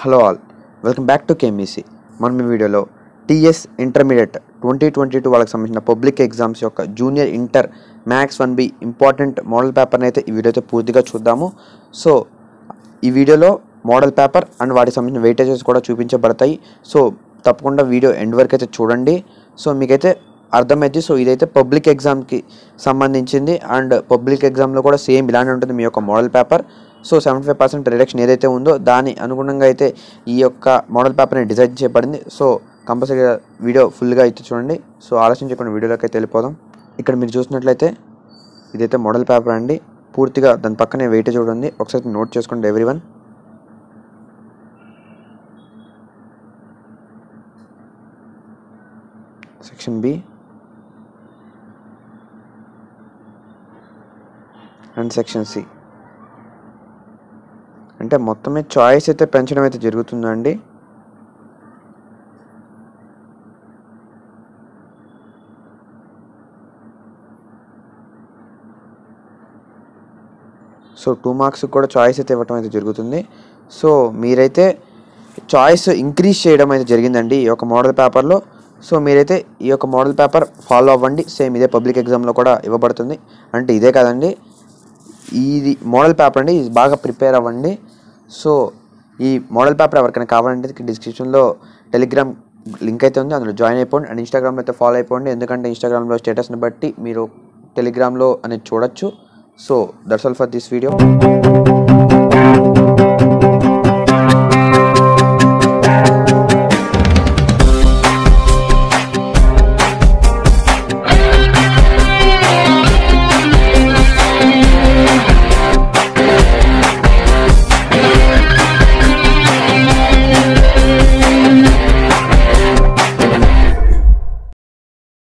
Hello all welcome back to KMEC మనం ఈ వీడియోలో TS intermediate twenty twenty two వాళ్ళకి సంబంధించిన పబ్లిక్ ఎగ్జామ్స్ యొక్క junior inter maths one B important model పేపర్ని అయితే ఈ వీడియో అయితే పూర్తిగా చూద్దాము. సో ఈ వీడియోలో మోడల్ పేపర్ అండ్ వాటికి సంబంధించిన వెయిటేజెస్ కూడా చూపించబడతాయి. సో తప్పకుండా వీడియో ఎండ్ వరకు అయితే చూడండి. సో మీకైతే అర్థమైంది సో ఇదైతే పబ్లిక్ ఎగ్జామ్కి సంబంధించింది. అండ్ పబ్లిక్ ఎగ్జామ్లో కూడా సేమ్ ఇలానే ఉంటుంది మీ యొక్క model paper. So seventy five percent reduction ఏదైతే ఉందో దాని అనుగుణంగా అయితే ఈ యొక్క మోడల్ పేపర్ని డిజైన్ చేయబడింది. సో కంపల్సరీగా వీడియో ఫుల్గా అయితే చూడండి. సో ఆలోచించకుండా వీడియోలోకి అయితే వెళ్ళిపోదాం. ఇక్కడ మీరు చూసినట్లయితే ఇదైతే మోడల్ పేపర్ అండి. పూర్తిగా దాని పక్కనే వెయిట్ చూడండి ఒకసారి నోట్ చేసుకోండి every one section B and section C అంటే మొత్తమే చాయిస్ అయితే పెంచడం అయితే జరుగుతుందండి. సో టూ మార్క్స్ కూడా చాయిస్ అయితే ఇవ్వటం అయితే జరుగుతుంది. సో మీరైతే చాయిస్ ఇంక్రీజ్ చేయడం అయితే జరిగిందండి ఈ యొక్క మోడల్ పేపర్లో సో మీరైతే ఈ యొక్క మోడల్ పేపర్ ఫాలో అవ్వండి. సేమ్ ఇదే పబ్లిక్ ఎగ్జామ్లో కూడా ఇవ్వబడుతుంది. అంటే ఇదే కాదండి. ఇది మోడల్ పేపర్ అండి. ఇది బాగా ప్రిపేర్ అవ్వండి. సో ఈ మోడల్ పేపర్ ఎవరికైనా కావాలంటే డిస్క్రిప్షన్లో టెలిగ్రామ్ లింక్ అయితే ఉంది. అందులో జాయిన్ అయిపోండి. అండ్ ఇన్స్టాగ్రామ్లో అయితే ఫాలో అయిపోండి. ఎందుకంటే ఇన్స్టాగ్రామ్లో స్టేటస్ని బట్టి మీరు టెలిగ్రామ్లో అనేది చూడొచ్చు. So that's all for this video